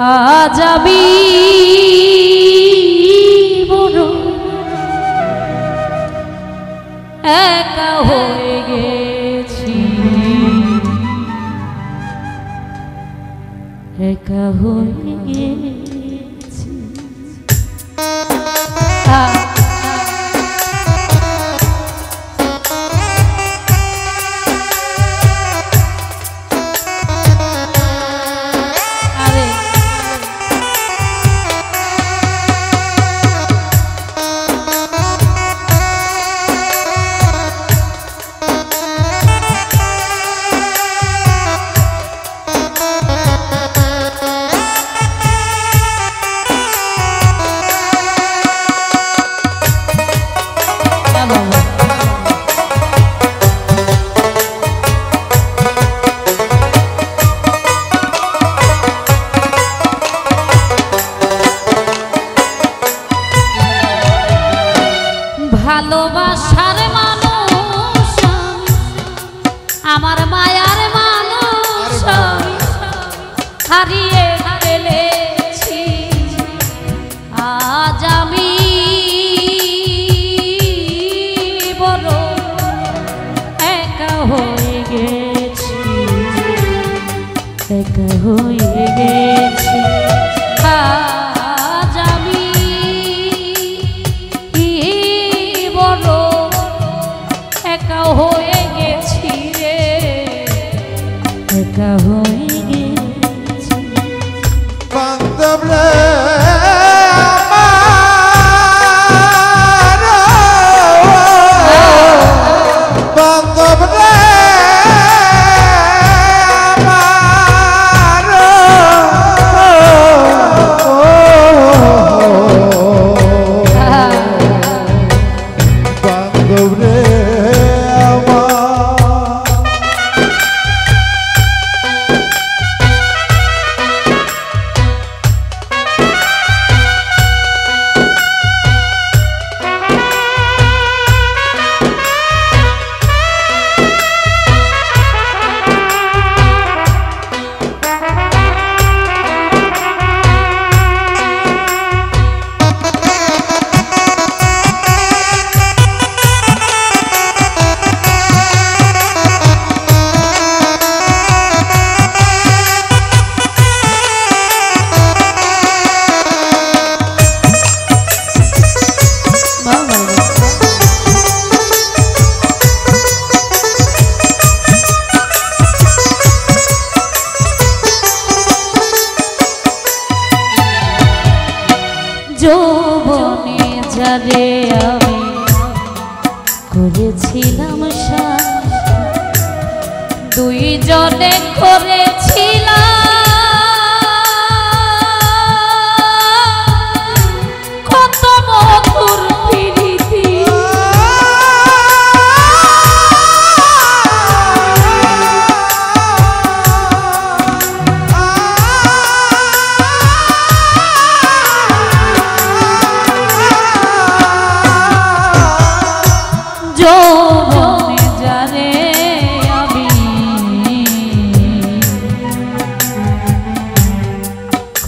আজ আমি বড়। একা হয়ে গেছি। একা হয়ে গেছি। আজ আমি একা হয়ে গেছি। একা হয়ে গেছি। আজ আমি একা হয়ে গেছি রে। একা হয়ে গেছি যারে আমি করেছিলাম দুই জনে করেছিলাম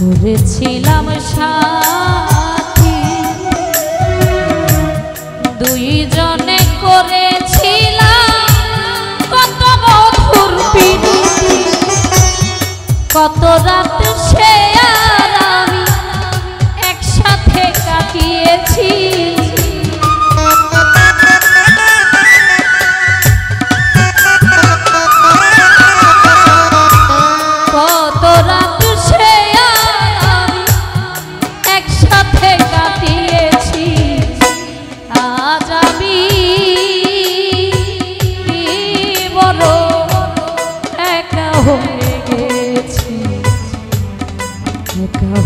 করেছিলাম সাথী। দুইজনে করেছিলাম কত মধুর প্রীতি। কত রাত সে আর আমি একসাথে কাটিয়েছি।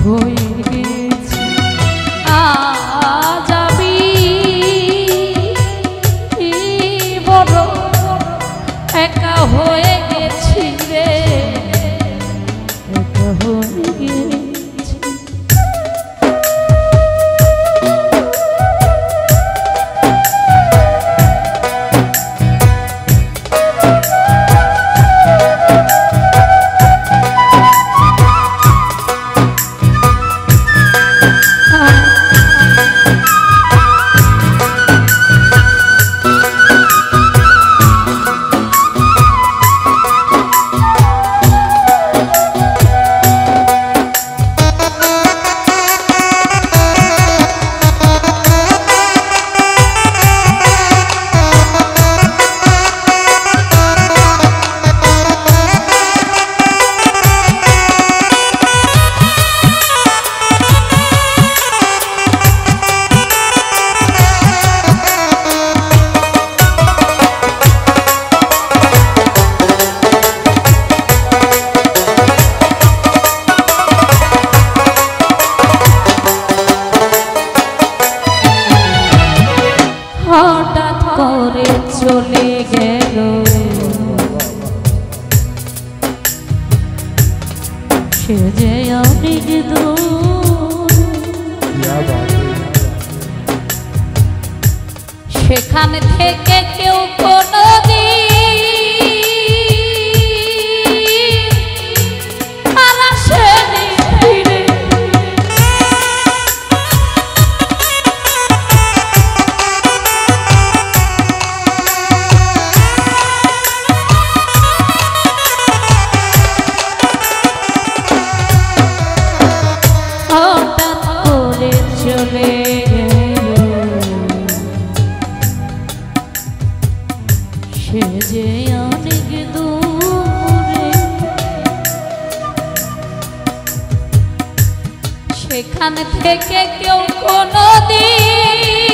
হয়েছে। আজ আমি বড় হয়ে গেছি রে। একা হয়ে গেছি সেখান থেকে কেউ কোনো সেখান থেকে কেউ কোনো দিন